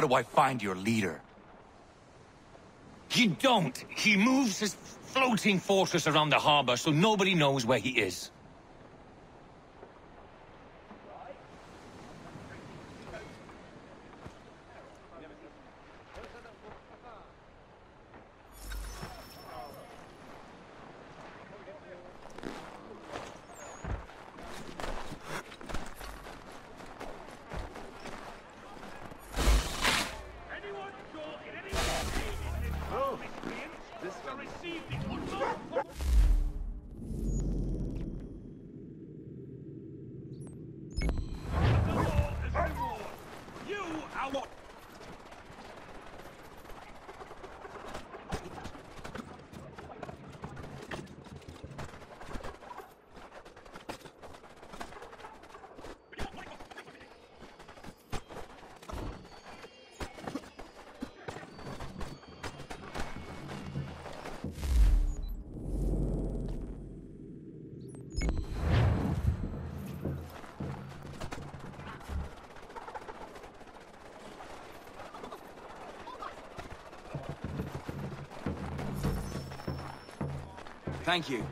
How do I find your leader? You don't. He moves his floating fortress around the harbor so nobody knows where he is. Thank you.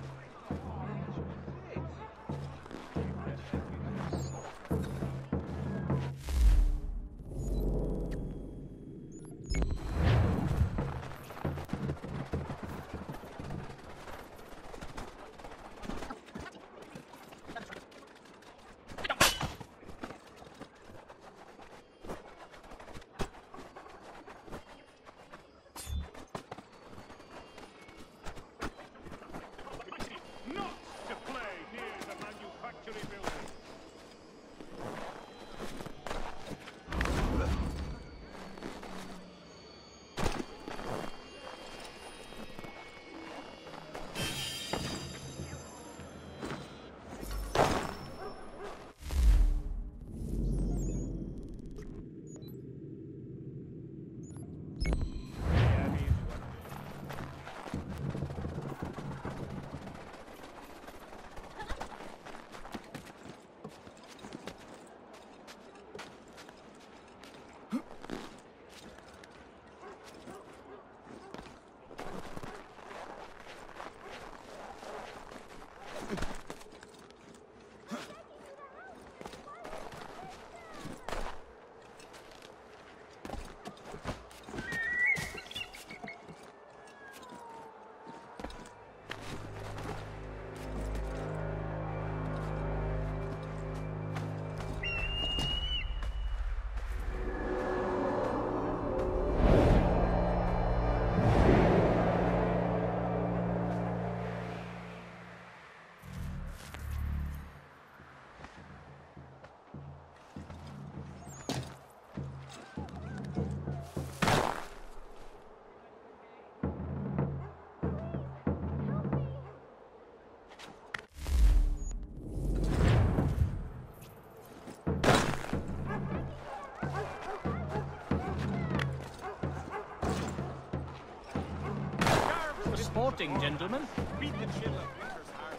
Sporting, gentlemen. Beat the chill of winter's heart.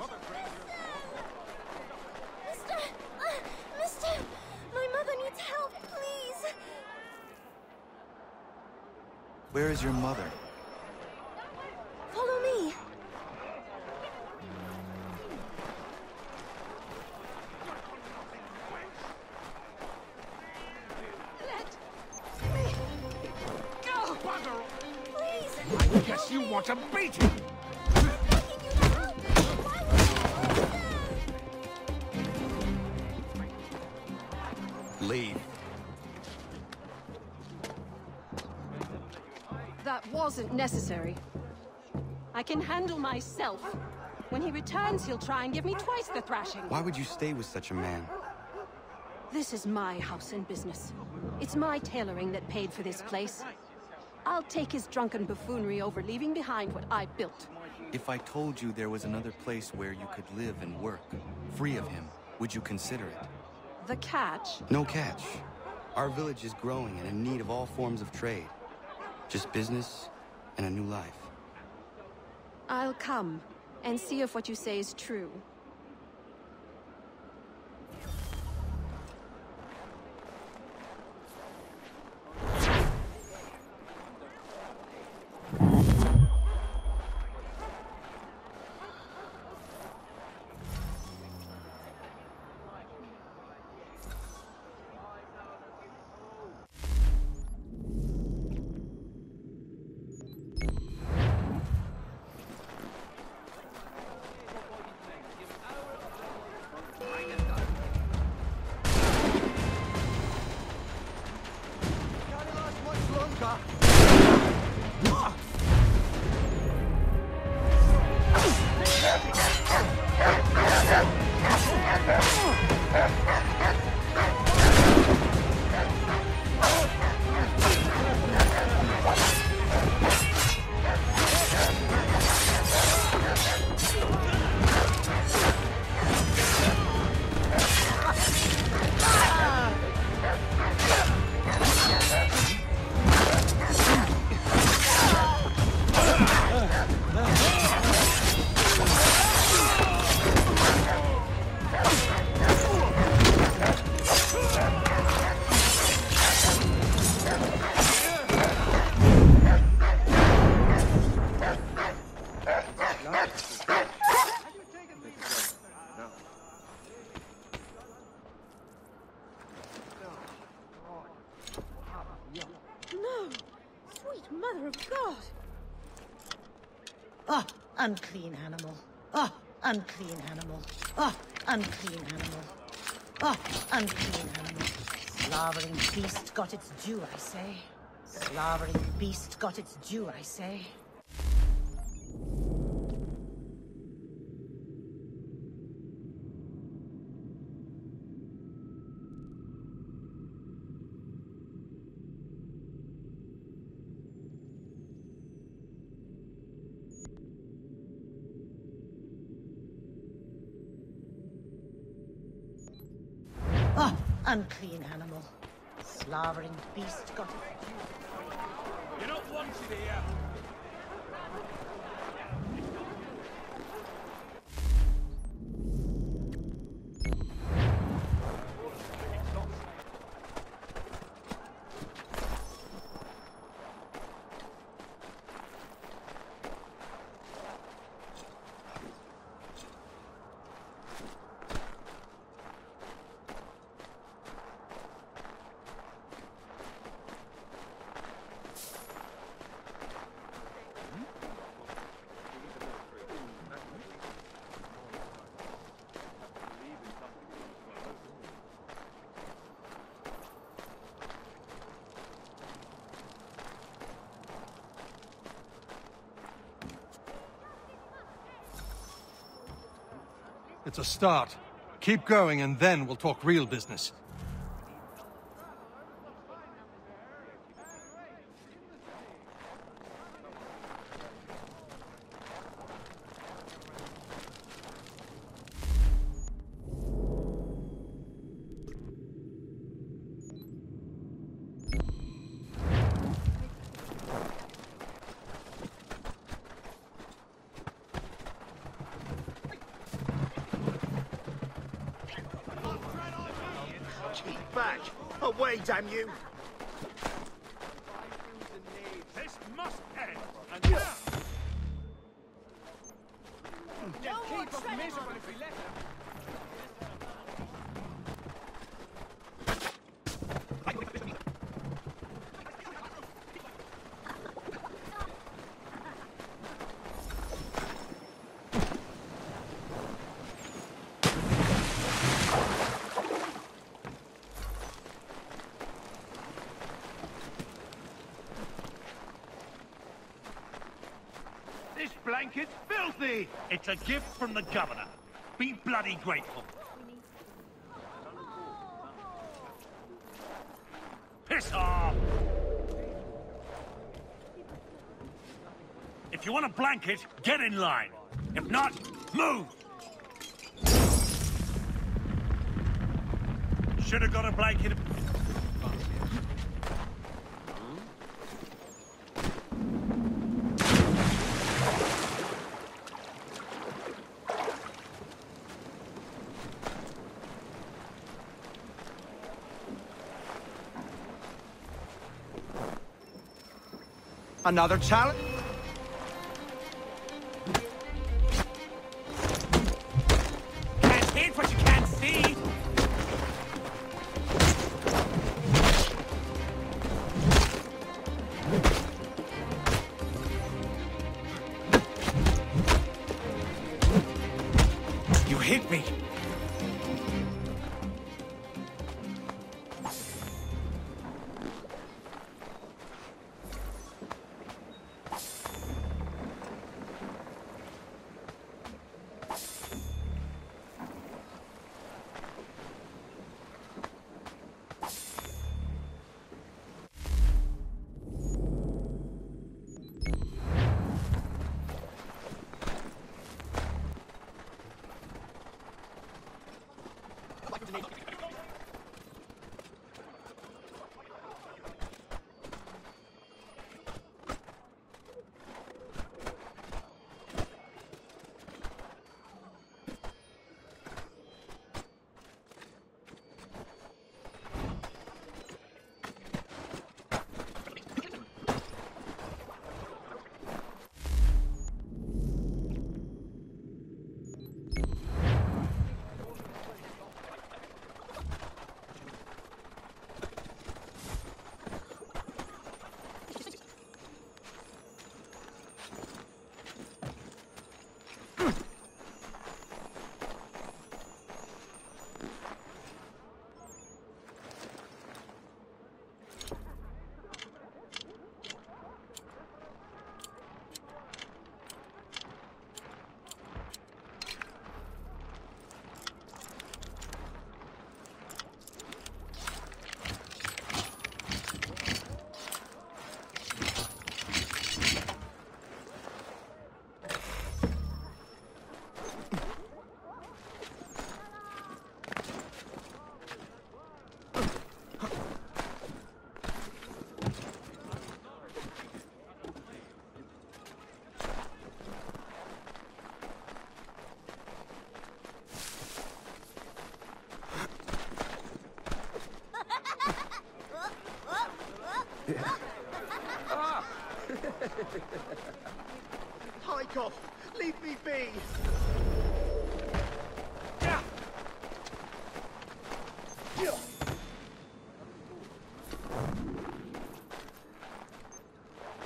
Mother Mister! Uh, mister! My mother needs help, please! Where is your mother? you want to beat him? Leave. That wasn't necessary. I can handle myself. When he returns, he'll try and give me twice the thrashing. Why would you stay with such a man? This is my house and business. It's my tailoring that paid for this place. I'll take his drunken buffoonery over leaving behind what I built. If I told you there was another place where you could live and work, free of him, would you consider it? The catch? No catch. Our village is growing and in need of all forms of trade. Just business and a new life. I'll come and see if what you say is true. Unclean animal. Oh, unclean animal. Oh, unclean animal. Oh, unclean animal. Slavering beast got its due, I say. Slavering beast got its due, I say. Oh, unclean animal. Slavering beast got. You're not wanted here. It's a start. Keep going and then we'll talk real business. Away, damn you! This must end! And now! No more treading on if we let him. blanket's filthy! It's a gift from the governor. Be bloody grateful. Piss off! If you want a blanket, get in line. If not, move! Should have got a blanket. Another challenge?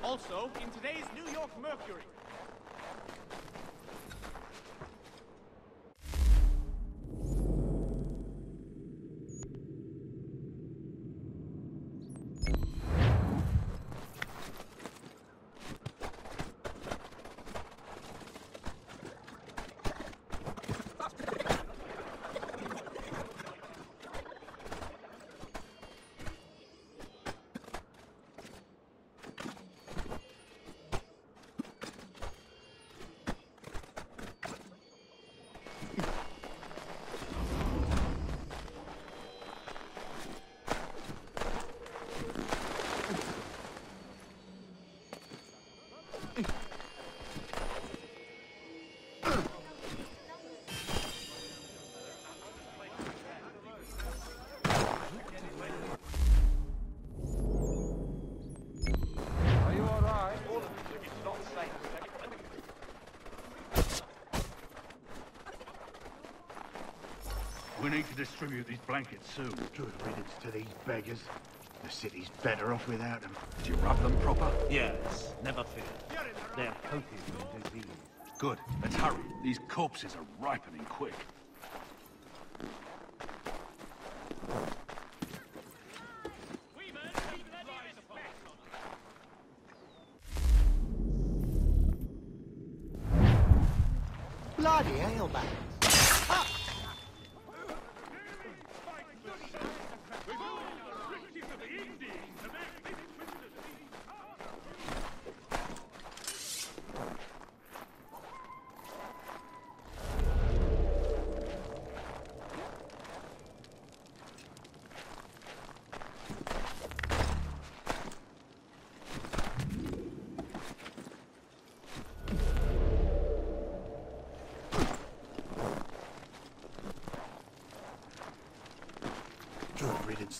Also, in today's New York Mercury. To distribute these blankets soon. Good riddance to these beggars. The city's better off without them. Did you rub them proper? Yes, never fear. They're coated in disease. Good. Let's hurry. These corpses are ripening quick. Bloody hell, man.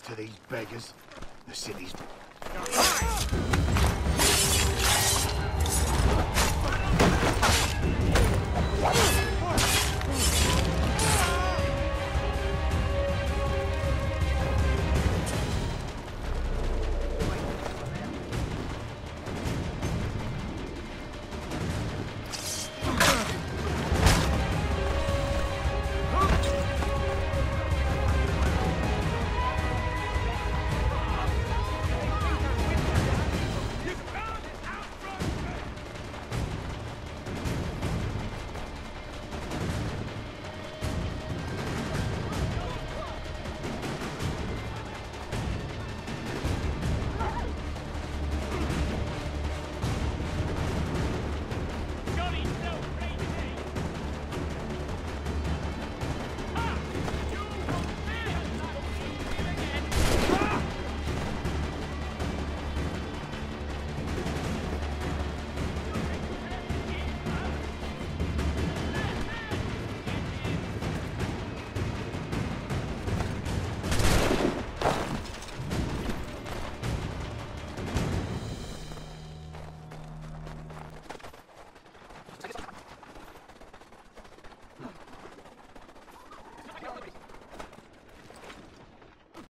To these beggars. The city's...